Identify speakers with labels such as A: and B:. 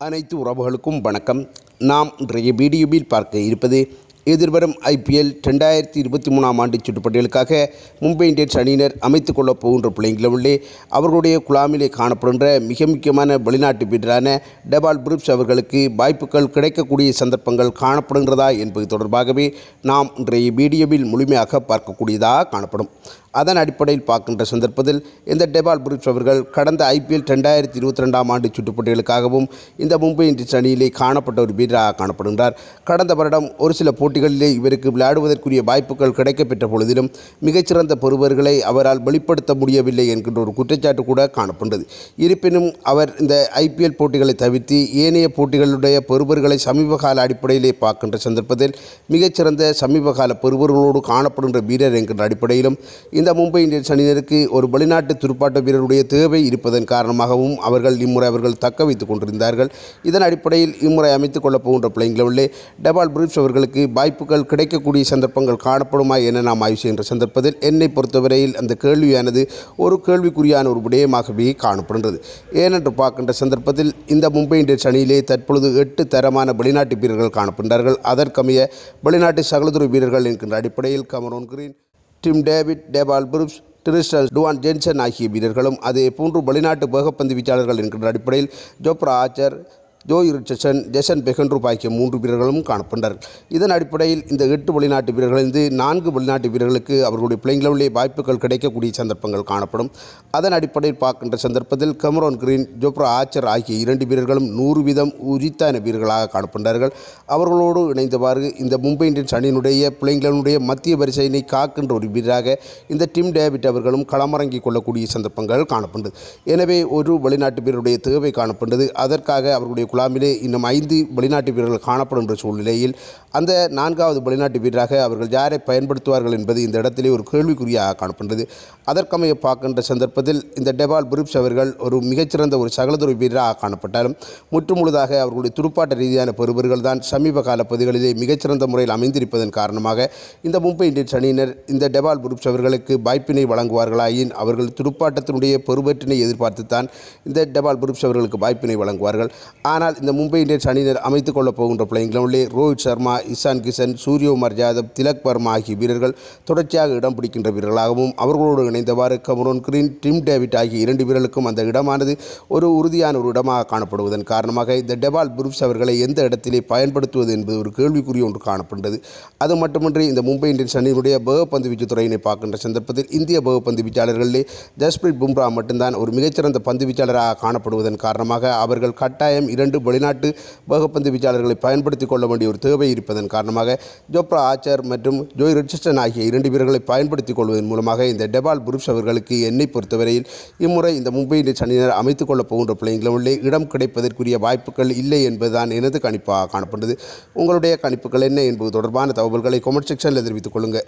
A: அனைத்து உறவுகளுக்கும் வணக்கம். நாம் இன்றைய வீடியோவில் பார்க்க இருப்பது எதிர்வரும் ஐபிஎல் ரெண்டாயிரத்தி இருபத்தி மூணாம் ஆண்டு சுற்றுப்பட்டியலுக்காக மும்பை இந்தியன்ஸ் அணியினர் அமைத்துக் கொள்ளப் போகின்ற பிள்ளைங்களிலே அவர்களுடைய குழாமிலே காணப்படுகின்ற மிக முக்கியமான வெளிநாட்டு வீரரான டெபால் புரூப்ஸ் அவர்களுக்கு வாய்ப்புகள் கிடைக்கக்கூடிய சந்தர்ப்பங்கள் காணப்படுகின்றதா என்பது தொடர்பாகவே நாம் இன்றைய வீடியோவில் முழுமையாக பார்க்கக்கூடியதாக காணப்படும். அதன் அடிப்படையில் பார்க்கின்ற சந்தர்ப்பத்தில் இந்த டெபால் புரூப்ஸ் அவர்கள் கடந்த ஐபிஎல் ரெண்டாயிரத்தி இருபத்தி ரெண்டாம் ஆண்டு சுற்றுப்பட்டியலுக்காகவும் இந்த மும்பை இந்தியன்ஸ் அணியிலே காணப்பட்ட ஒரு வீரராக காணப்படுகின்றார். கடந்த வருடம் ஒரு சில போட்டி போட்டிகளிலே இவருக்கு விளையாடுவதற்குரிய வாய்ப்புகள் கிடைக்கப்பெற்ற பொழுதிலும் மிகச்சிறந்த பொறுவர்களை அவரால் வெளிப்படுத்த முடியவில்லை என்கின்ற ஒரு குற்றச்சாட்டு கூட காணப்பட்டது. இருப்பினும் அவர் இந்த ஐபிஎல் போட்டிகளை தவிர்த்து ஏனைய போட்டிகளுடைய பெறுவர்களை சமீபகால அடிப்படையிலே பார்க்கின்ற சந்தர்ப்பத்தில் மிகச்சிறந்த சமீபகால பொறுவர்களோடு காணப்படுகின்ற வீரர் என்கின்ற அடிப்படையிலும் இந்த மும்பை இந்தியன்ஸ் அணியினருக்கு ஒரு வெளிநாட்டு துடுப்பாட்ட வீரருடைய தேவை இருப்பதன் காரணமாகவும் அவர்கள் இம்முறை அவர்கள் தக்க வைத்துக் கொண்டிருந்தார்கள். இதன் அடிப்படையில் இம்முறை அமைத்துக் கொள்ளப் போகின்ற பிள்ளைங்களில் டபால் புரூப்ஸ் அவர்களுக்கு வாய்ப்புகள் கிடைக்கக்கூடிய சந்தர்ப்பங்கள் காணப்படுமா என நாம் ஆய்வு செய்கின்ற சந்தர்ப்பத்தில் என்னை பொறுத்தவரையில் அந்த கேள்வியானது ஒரு கேள்விக்குறியான ஒரு விடயமாகவே காணப்படுகிறது ஏனென்று பார்க்கின்ற சந்தர்ப்பத்தில் இந்த மும்பை இந்தியன்ஸ் அணியிலே தற்பொழுது எட்டு தரமான வெளிநாட்டு வீரர்கள் காணப்படுகிறார்கள் அதற்கமைய வெளிநாட்டு சகலதுறை வீரர்கள் என்கின்ற அடிப்படையில் கமரோன் கிரீன் டிம் டேவிட் டேபால் புருப்ஸ் டிரிஸ்டல் டுவான் ஜென்சன் ஆகிய வீரர்களும் அதே போன்று வெளிநாட்டு வேகப்பந்து வீச்சாளர்கள் என்கின்ற அடிப்படையில் Jofra Archer Jhye Richardson Jason Behrendorff ஆகிய மூன்று வீரர்களும் காணப்பட்டனர். இதன் அடிப்படையில் இந்த எட்டு வெளிநாட்டு வீரர்களிலிருந்து நான்கு வெளிநாட்டு வீரர்களுக்கு அவர்களுடைய பிள்ளைங்களுடைய வாய்ப்புகள் கிடைக்கக்கூடிய சந்தர்ப்பங்கள் காணப்படும். அதன் அடிப்படையில் பார்க்கின்ற சந்தர்ப்பத்தில் கமரோன் கிரீன் ஜோப்ரா ஆச்சர் ஆகிய இரண்டு வீரர்களும் நூறு வீதம் உரித்தான வீரர்களாக காணப்படுகிறார்கள் அவர்களோடு இணைந்தவாறு இந்த மும்பை இந்தியன்ஸ் அணியினுடைய பிள்ளைங்களுடைய மத்திய வரிசையினை காக்கின்ற ஒரு வீரராக இந்த டிம் டேவிட் அவர்களும் களமிறங்கிக் கொள்ளக்கூடிய சந்தர்ப்பங்கள் காணப்படுது எனவே ஒரு வெளிநாட்டு வீரருடைய தேவை காணப்படுகிறது அதற்காக அவர்களுடைய குழாமிலே இன்னும் ஐந்து வெளிநாட்டு வீரர்கள் காணப்படுகின்ற சூழ்நிலையில் அந்த நான்காவது வெளிநாட்டு வீரராக அவர்கள் யாரை பயன்படுத்துவார்கள் என்பது இந்த இடத்திலே ஒரு கேள்விக்குறியாக காணப்படுகிறது. அதற்கமைய பார்க்கின்ற சந்தர்ப்பத்தில் இந்த டெபால் புரூப்ஸ் அவர்கள் ஒரு மிகச்சிறந்த ஒரு சகலதுறை வீரராக காணப்பட்டாலும் முற்றுமுழுதாக அவர்களுடைய துடுப்பாட்ட ரீதியான பெறுபர்கள் தான் சமீப கால பகுதிகளிலே மிகச்சிறந்த முறையில் அமைந்திருப்பதன் காரணமாக இந்த மும்பை இந்தியன்ஸ் அணியினர் இந்த டெபால் புரூப்ஸ் அவர்களுக்கு வாய்ப்பினை வழங்குவார்களாயின் அவர்கள் துடுப்பாட்டத்தினுடைய பெறுபற்றினை எதிர்பார்த்துத்தான் இந்த டெபால் புரூப்ஸ் அவர்களுக்கு வாய்ப்பினை வழங்குவார்கள். ஆனால் இந்த மும்பை இந்தியன்ஸ் அணியினர் அமைத்துக் கொள்ளப் போகின்ற பிள்ளைங்களிலே ரோஹித் சர்மா இசான் கிஷன் சூரியகுமார் ஜாதவ் திலக் வர்மா ஆகிய வீரர்கள் தொடர்ச்சியாக இடம் பிடிக்கின்ற வீரர்களாகவும் அவர்களோடு இணைந்தவாறு கமரோன் கிரீன் டிம் டேவிட் ஆகிய இரண்டு வீரர்களுக்கும் அந்த இடமானது ஒரு உறுதியான ஒரு இடமாக காணப்படுவதன் காரணமாக இந்த டெபால் புரூப்ஸ் அவர்களை எந்த இடத்திலே பயன்படுத்துவது என்பது ஒரு கேள்விக்குறி ஒன்று காணப்படுகிறது அது மட்டுமின்றி இந்த மும்பை இந்தியன்ஸ் அணியினுடைய பந்து வீச்சு துறையினை பார்க்கின்ற சந்தர்ப்பத்தில் இந்திய பந்து வீச்சாளர்களிலே ஜஸ்பிரீத் பும்ரா மட்டும்தான் ஒரு மிகச்சிறந்த பந்து வீச்சாளராக காணப்படுவதன் காரணமாக அவர்கள் கட்டாயம் இரண்டு வெளிநாட்டு வேகப்பந்து வீச்சாளர்களை பயன்படுத்திக் கொள்ள வேண்டிய ஒரு தேவை இருப்பதன் காரணமாக ஜோப்ரா ஆச்சர் மற்றும் ஜோய் ரிச்சர்டன் ஆகிய இரண்டு வீரர்களை பயன்படுத்திக் கொள்வதன் மூலமாக இந்த டெபால் புருஷ் அவர்களுக்கு என்னை பொறுத்தவரையில் இம்முறை இந்த மும்பை இந்தியன்ஸ் அணியினர் அமைத்துக் கொள்ளப் போகின்ற பிள்ளைங்களுள்ளே இடம் கிடைப்பதற்குரிய வாய்ப்புகள் இல்லை என்பதுதான் எனது கணிப்பாக காணப்படுகிறது உங்களுடைய கணிப்புகள் என்ன என்பது தொடர்பான தகவல்களை கொமெண்ட் செக்ஷனில் தெரிவித்துக் கொள்ளுங்கள்.